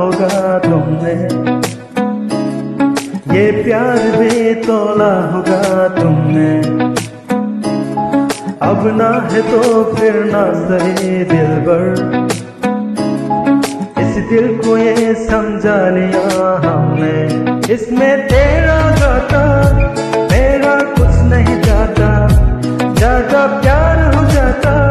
होगा तुमने ये प्यार भी तोला होगा तुमने अब ना है तो फिर ना सही दिल भर इस दिल को ये समझा लिया हमने इसमें तेरा गाता मेरा कुछ नहीं जाता ज़्यादा प्यार हो जाता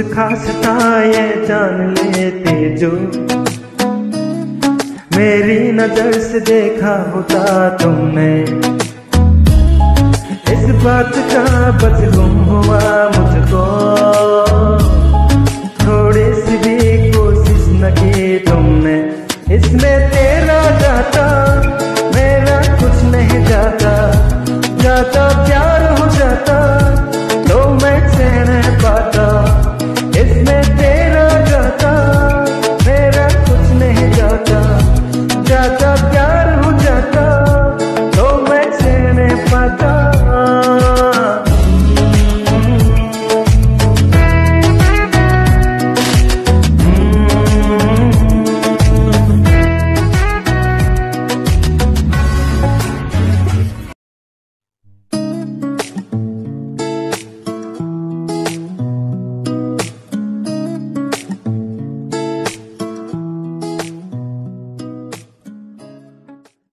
कुछ खास था ये जान लेते जो। मेरी नज़र से देखा होता तुमने। इस बात का बच गुम हुआ मुझको। थोड़ी सी भी कोशिश न की तुमने। इसमें तेरा जाता